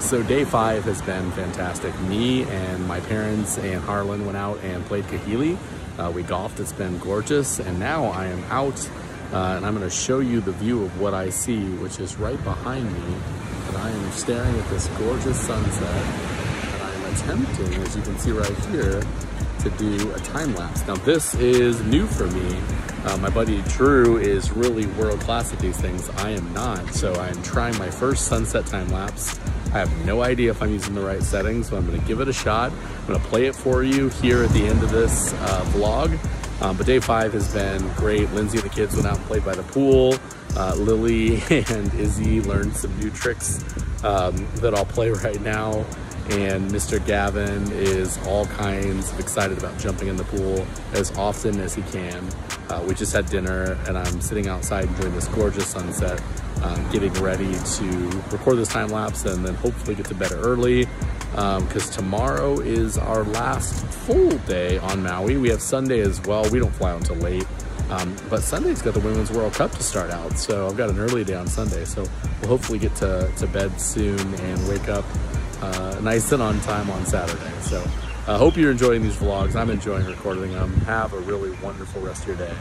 So day five has been fantastic. Me and my parents and Harlan went out and played Kahili. Uh, we golfed, it's been gorgeous. And now I am out uh, and I'm gonna show you the view of what I see, which is right behind me. And I am staring at this gorgeous sunset. And I am attempting, as you can see right here, to do a time lapse. Now this is new for me. Uh, my buddy Drew is really world class at these things. I am not, so I am trying my first sunset time lapse. I have no idea if I'm using the right settings, but I'm gonna give it a shot. I'm gonna play it for you here at the end of this uh, vlog. Um, but day five has been great. Lindsay and the kids went out and played by the pool. Uh, Lily and Izzy learned some new tricks um, that I'll play right now and Mr. Gavin is all kinds of excited about jumping in the pool as often as he can. Uh, we just had dinner and I'm sitting outside enjoying this gorgeous sunset, um, getting ready to record this time lapse and then hopefully get to bed early because um, tomorrow is our last full day on Maui. We have Sunday as well. We don't fly out until late. Um, but Sunday's got the Women's World Cup to start out, so I've got an early day on Sunday. So we'll hopefully get to, to bed soon and wake up uh, nice and on time on Saturday. So I uh, hope you're enjoying these vlogs. I'm enjoying recording them. Have a really wonderful rest of your day.